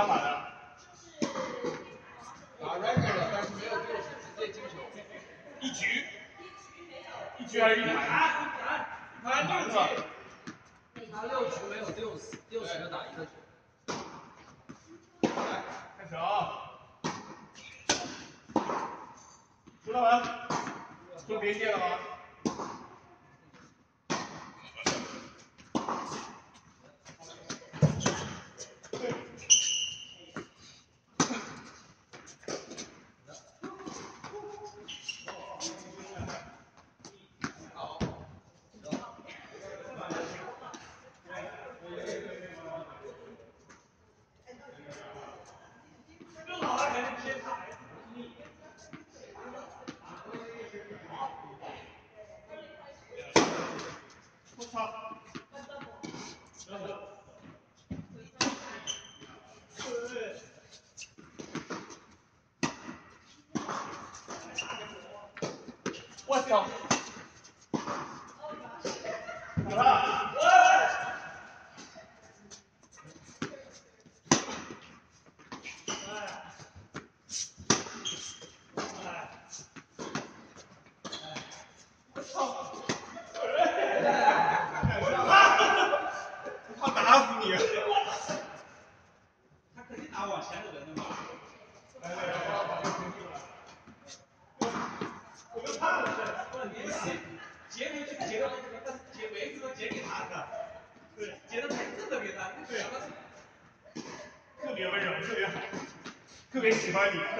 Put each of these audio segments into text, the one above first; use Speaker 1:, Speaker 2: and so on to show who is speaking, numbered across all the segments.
Speaker 1: 打法的？
Speaker 2: 打 regular，但是没有过程，直接进球。
Speaker 1: 一局。一局
Speaker 2: 没有。一
Speaker 3: 局还是一
Speaker 1: 盘？一盘。一盘。top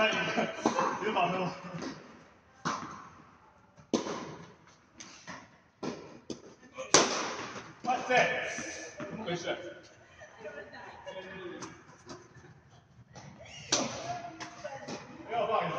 Speaker 1: 你有保护。哇塞，怎么回事？不要
Speaker 3: 放一
Speaker 1: 下。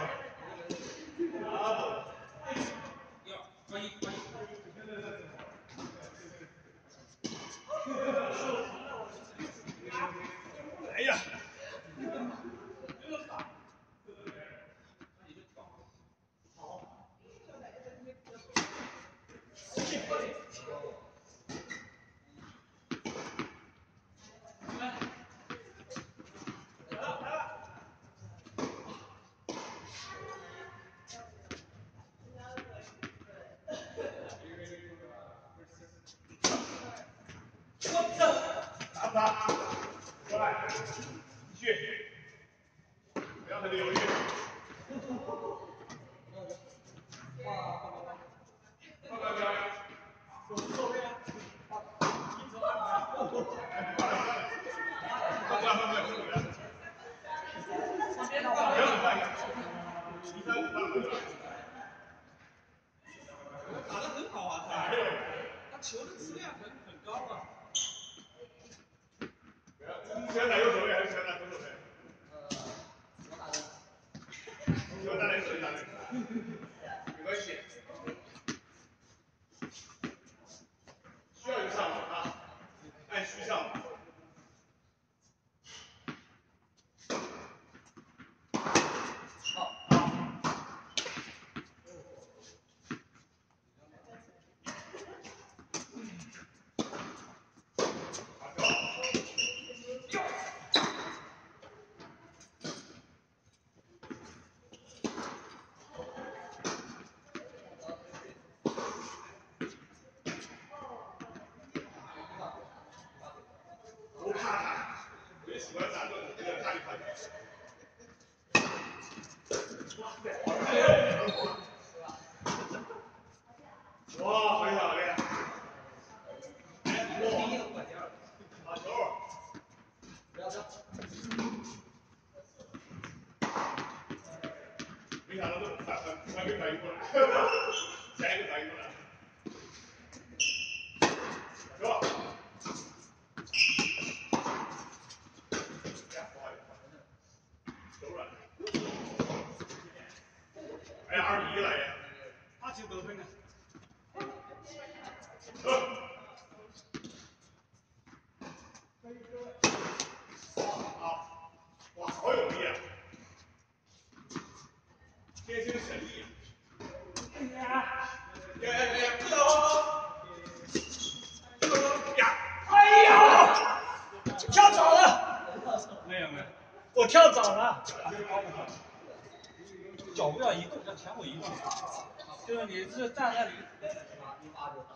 Speaker 1: 就
Speaker 3: 是你是站在那里，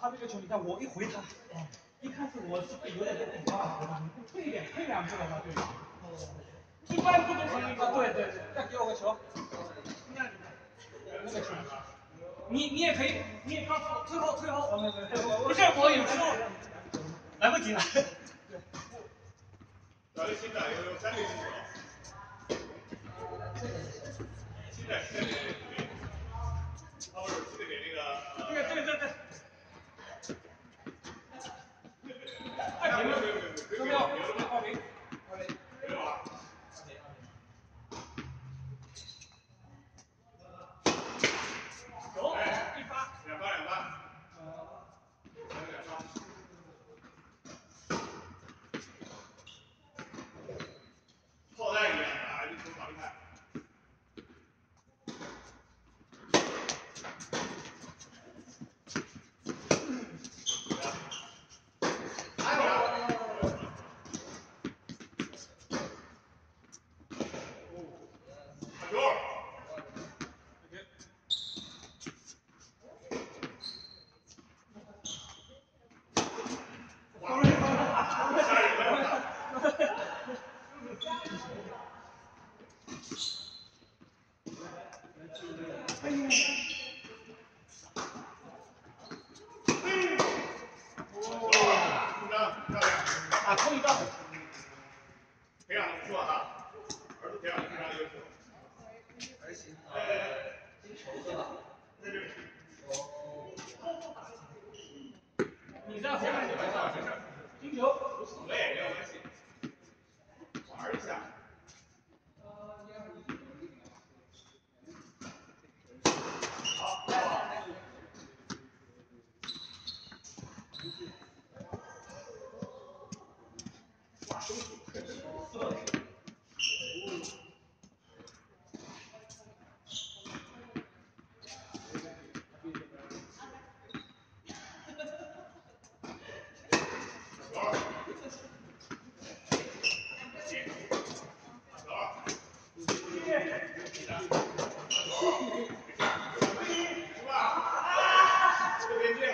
Speaker 3: 他这个球，你看我一回他，一开始我是会有点紧张啊，你退一点，退两步的话，对。一般不都可以吗？对对对，
Speaker 2: 再给我个球。
Speaker 3: 那那个球，你你也可以，你也告诉我退后退后，不是我有时候来不及了。
Speaker 1: 咱们现在有三个进球，现在现在给他不是现在给那个
Speaker 3: 对对对对，
Speaker 1: 哎，没有没有没有没有没有
Speaker 2: 二
Speaker 1: 没有
Speaker 2: 零，二零。
Speaker 1: 没有啊，
Speaker 3: 有一发，
Speaker 1: 两发两发，两两发，炮弹一样啊，你从哪里看？打球。
Speaker 3: 打空一道，
Speaker 1: 培养的不错哈，儿子培养的非常优秀。
Speaker 2: 还行。
Speaker 1: 呃，
Speaker 2: 金球对吧？
Speaker 1: 在这里，
Speaker 3: 你在后面就
Speaker 1: 没事儿没事儿，
Speaker 3: 金球，
Speaker 1: 无所谓，没有关系，玩一下。好，好。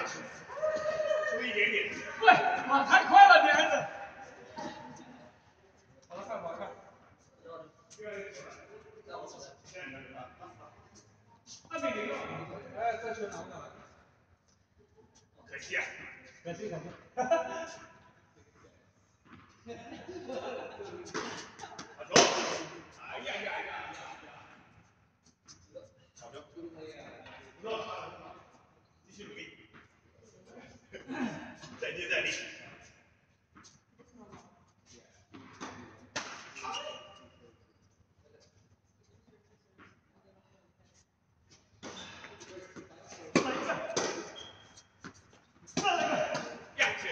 Speaker 1: 这边见了，出一点点。
Speaker 3: 对，马，太快了，你儿子。
Speaker 2: 好了，看，好看。
Speaker 3: 二比零。
Speaker 2: 哎，这球拿不拿来？
Speaker 1: 可惜啊，
Speaker 3: 感谢感谢。
Speaker 1: 打球。哎呀呀呀呀！好球，不错，继续努力，再接再厉。呀，去！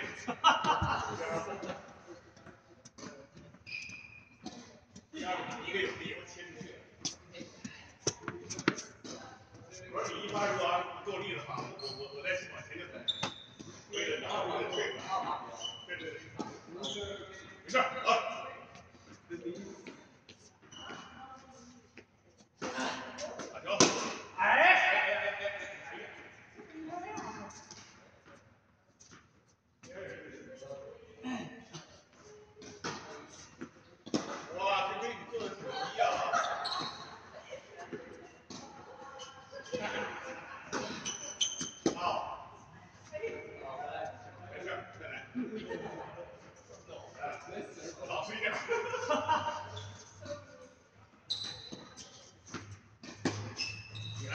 Speaker 1: 第二个一个有力，我切出去了。我说你一发如果要不够力了吧，我我我再去往前就走。对的，然后我就退。对对对，没事啊。打球。
Speaker 3: 哎，
Speaker 1: 哎哎哎哎哎呀！哇，这跟你做的不一样啊！好，没事儿，再来。老实一点。你来。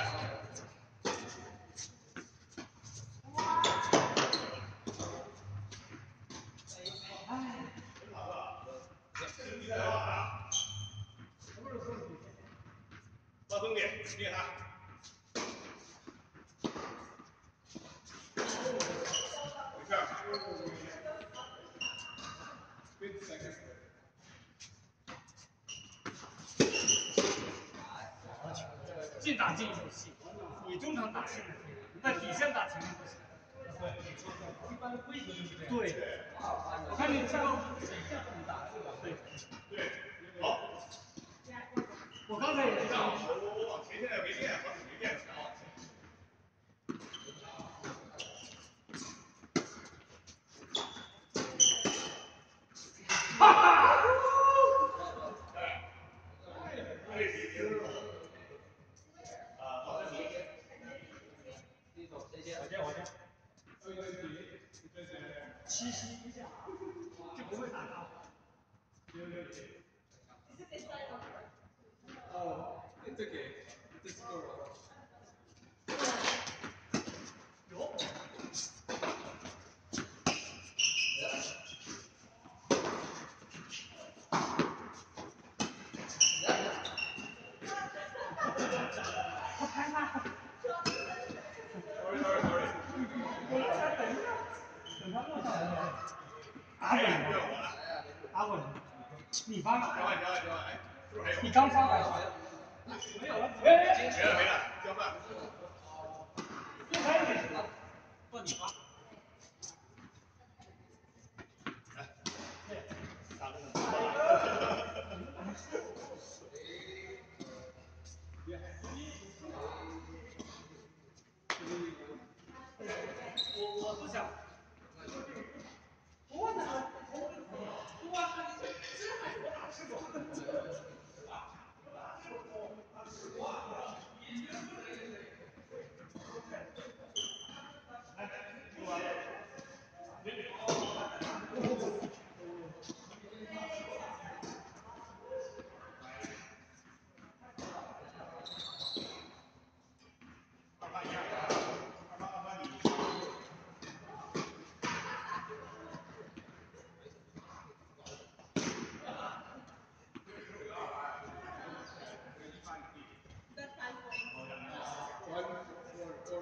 Speaker 1: 老兄弟，厉害！没事。别。
Speaker 3: 进打进打线，你中场打线，那底线打前面不行。
Speaker 2: 对，一般规定。
Speaker 3: 对。我看你这个底线打对吧？
Speaker 1: 对。
Speaker 3: 对。好。我刚才也是这样。
Speaker 2: 现，这个。okay. 这是够了。
Speaker 3: 有。他拍他。
Speaker 1: sorry sorry sorry，
Speaker 3: 我在等他，等他落下来了。打
Speaker 1: 哎呀，
Speaker 3: 滚了
Speaker 1: 不要我了，
Speaker 3: 打滚了。你发
Speaker 1: 交
Speaker 3: 了？
Speaker 1: 换交换交换，哎，是不是还有？
Speaker 3: 你刚发的。没有了。哎，
Speaker 1: 没了没了，交换。
Speaker 3: 又开一点。
Speaker 2: 不你发。
Speaker 1: 打这个。
Speaker 3: 我我不想。我哪？我还这还我哪吃过？
Speaker 1: 二八一样，二八二八你。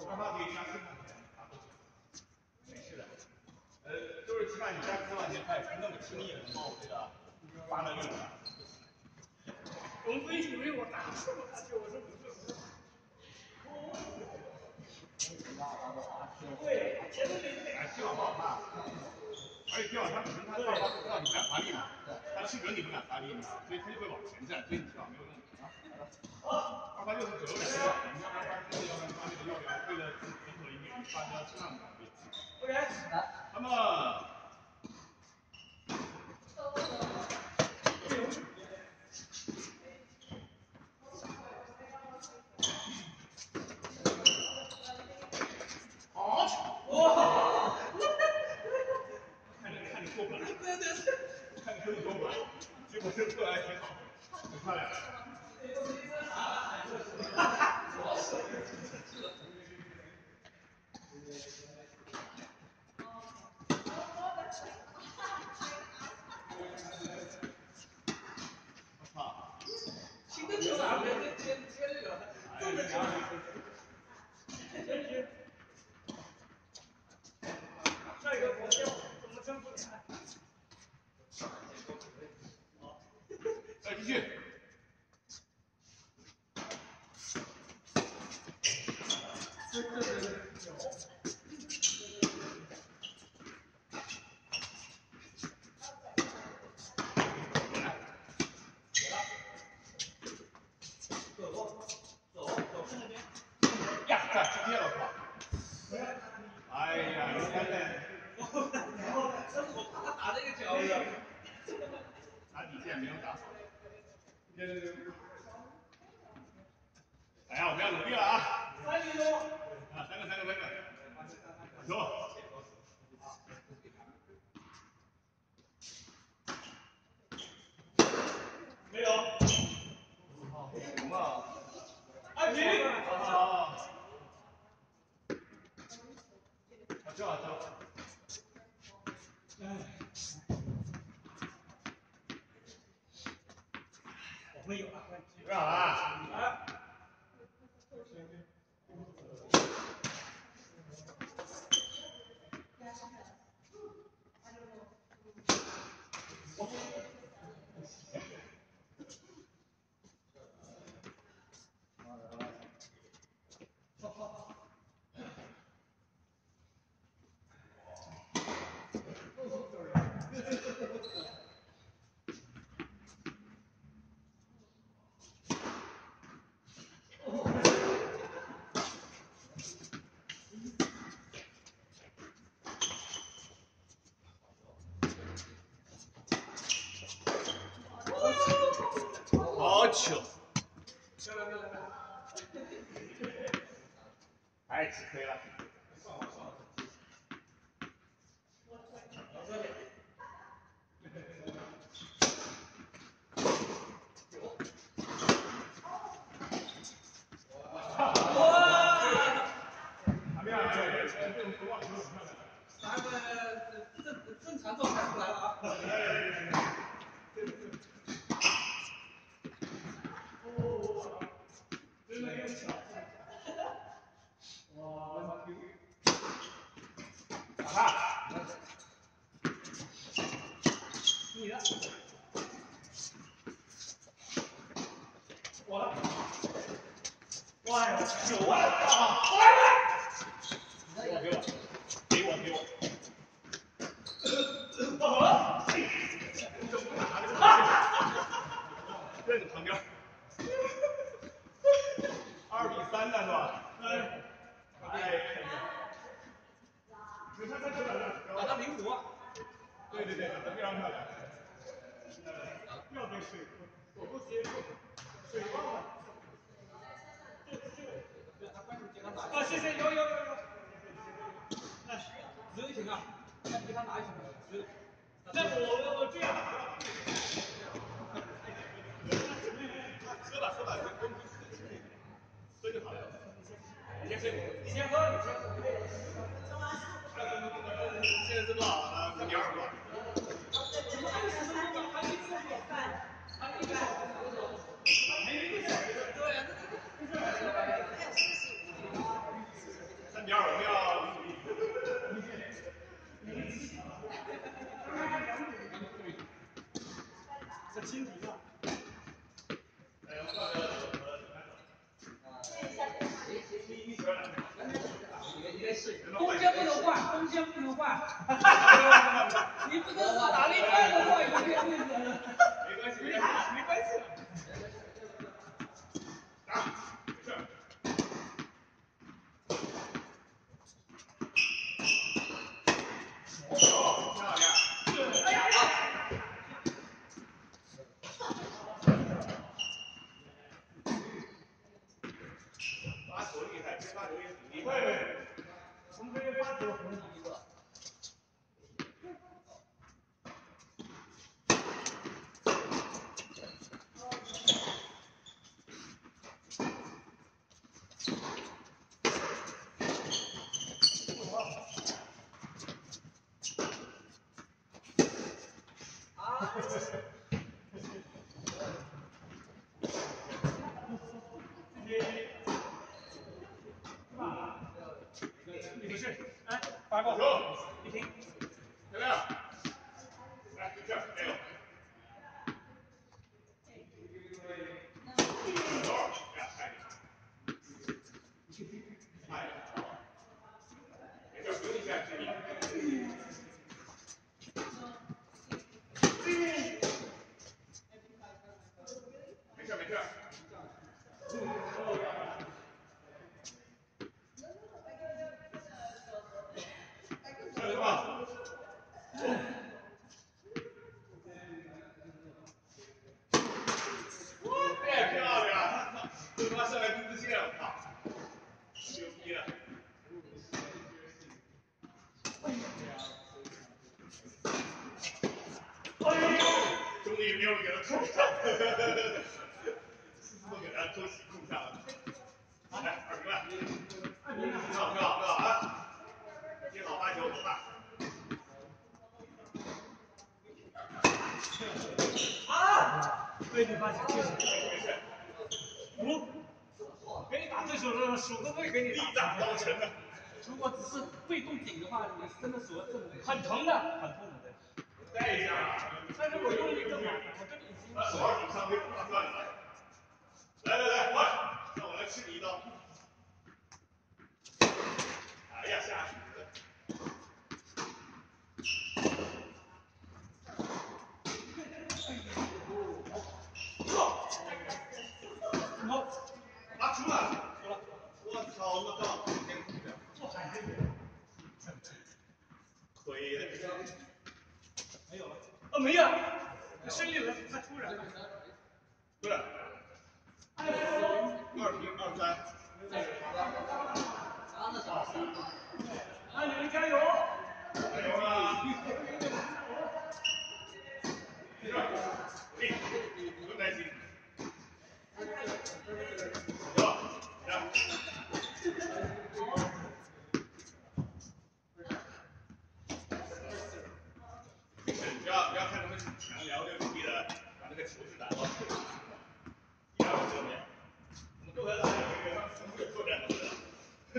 Speaker 1: 二八可以加四万没事的，呃，就是起码你加四万钱，他也不那么轻易的能够这个发到运了。
Speaker 3: 龙飞以为我打错了，就我说不对，我说。对，前面那个。
Speaker 1: 哎，希望不好看，而且希望他本身他爸爸知道你敢发力嘛，他吃准你不敢发力嘛，所以他就会往前站，所以你希望没有用。二八六是左右两个，你要不然发这个，要不然发那个，要不然为了稳妥一点，发到上面去。
Speaker 3: OK。
Speaker 1: 那么。好，
Speaker 3: 哇！
Speaker 1: 看你看你过不来，看你根本过不来，结果这过来 Gracias. 啊，这这。
Speaker 3: 我们有了。
Speaker 1: 有点啊。吃亏了。我操！哇！
Speaker 2: 正正常状态出来了啊！
Speaker 1: 二比三呢是吧？哎，哎，你看他这个，
Speaker 2: 打的灵活，
Speaker 1: 对对对，打的非常漂亮。要对水，我不接受，水棒啊。
Speaker 3: 啊，谢谢，有有有有，
Speaker 2: 只有一瓶啊，那给他拿一瓶，只有。
Speaker 3: 那我我这样，
Speaker 1: 喝吧喝吧，喝喝就好了。你先喝，
Speaker 3: 你先喝，你先喝。
Speaker 1: 现在是多少了？三点二吧。三点二，我们要
Speaker 3: 这蜻蜓啊，
Speaker 2: 中间不能换，中间不能换。你不能说打另外的换一个位置。
Speaker 1: 没关系，没关系，没关系。打，没事。好，漂亮。发球厉害，这发球也挺厉害。对，
Speaker 3: 我们这边发球红第一个。没事，哎，八个，一瓶。
Speaker 1: 漂亮。来，就这样，加油。走，呀，太厉害。太好了。没事，不用下去。没事没事。下来吧。太漂亮了！这他妈上来不自信了，我操！牛逼了！终于没有给他扣上，都给他周琦扣上了。来，二平半，挺好，挺好，挺好啊！接好发球，走吧。
Speaker 3: 啊！被你发现，确实。
Speaker 1: 没事，
Speaker 3: 五，给你打这手的手都会给你
Speaker 1: 力
Speaker 3: 打
Speaker 1: 大刀沉的。
Speaker 2: 如果只是被动顶的话，你真的手
Speaker 3: 很疼的，很痛的。
Speaker 1: 带一下。
Speaker 3: 但是我用力这么，我这里已经
Speaker 1: 把手腕顶上会打断的。来来来，换，让我来吃你一刀。哎呀，下去了。
Speaker 3: 我没有了。啊，没有，生意额太突然了。
Speaker 1: 不是，二平二三。
Speaker 3: 那你们加油！
Speaker 1: 加油啊！没事，努力，不用担心。走，来。强聊就努力的把那个球质打到第二个侧面，我们都在打这个从这个拓展过来的。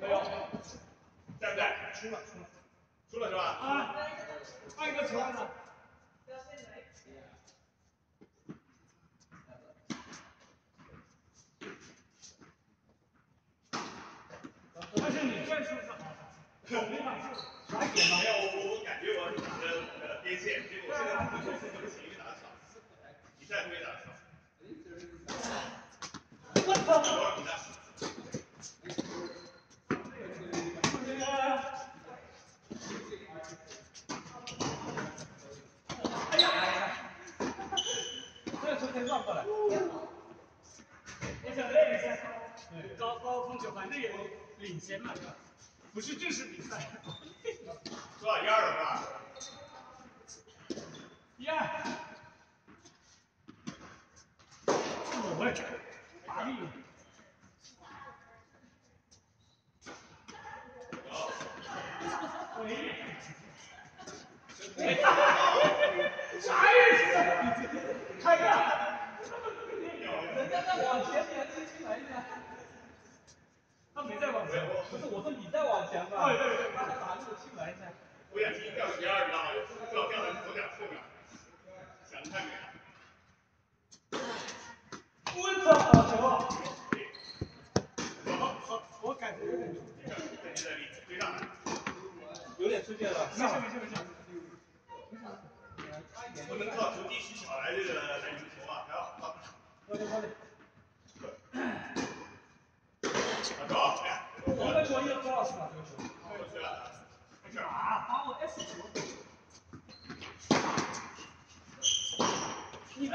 Speaker 1: 加油！在不在？
Speaker 3: 出了输了
Speaker 1: 输了是吧？
Speaker 3: 啊！换一个球呢？但是你战术是好的，我没法做，来点
Speaker 1: 没。有，我我感觉我是打的呃边线，结果现在不球是不行，因为打的少，比赛会打的少。
Speaker 3: 我操！
Speaker 1: 多少比赛？
Speaker 3: 这个，哎呀哎呀，这个球可以绕过来。我想练一下，高高空球，反正也领先嘛，对吧？不是正式比赛。
Speaker 1: 多少一二了吧？
Speaker 3: 一二，我喂，麻利。喂，啥意思？开呀！
Speaker 2: 人家在往前，你还轻轻来一下。
Speaker 3: 他没在往前。
Speaker 2: 不是，我说你在往前吧。
Speaker 3: 对对对
Speaker 2: 他打那个轻来一下。
Speaker 1: 我眼睛掉第二，你知道吗？不知道掉在左脚后面，想得太美了。
Speaker 3: 我操，好球！好好，我感觉有点
Speaker 1: 再接再厉，追上。
Speaker 2: 有点出界了。
Speaker 3: 没事没事没事。
Speaker 1: 不能靠投地取巧来这个来赢球啊，还要好。
Speaker 3: 快点快点。
Speaker 1: 打球，哎呀，
Speaker 3: 我们国一多少次了？这个球？
Speaker 1: 过去了，没事。
Speaker 3: 啊，把我 S 球。你们。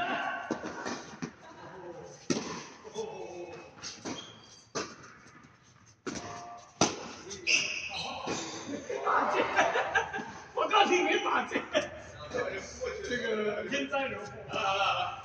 Speaker 3: 打劫！我这个天灾人祸，
Speaker 1: 好了好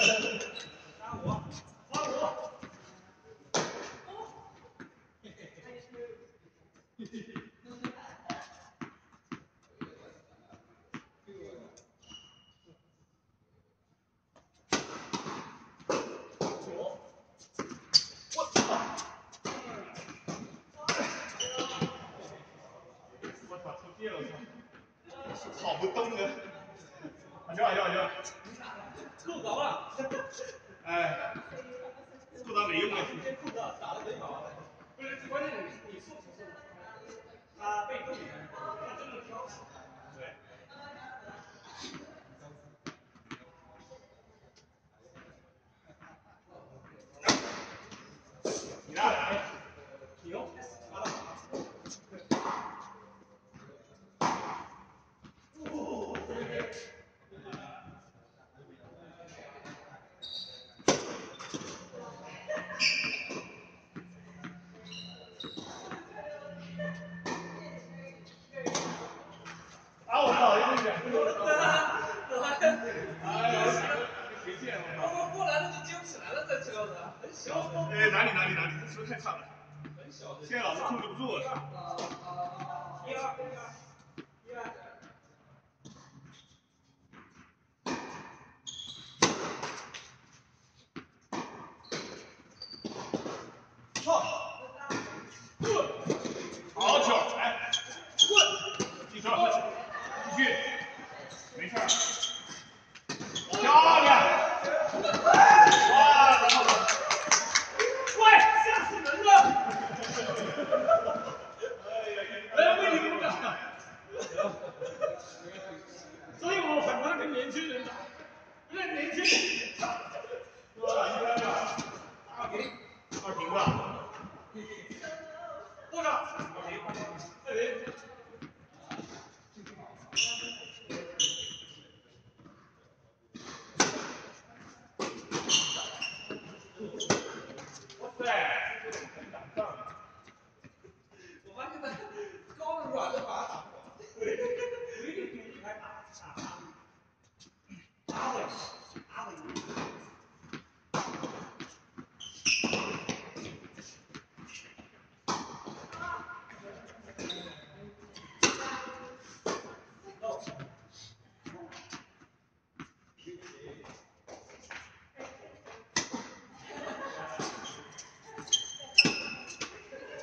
Speaker 3: Thank you.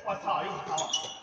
Speaker 3: 我
Speaker 1: 操，又跑了。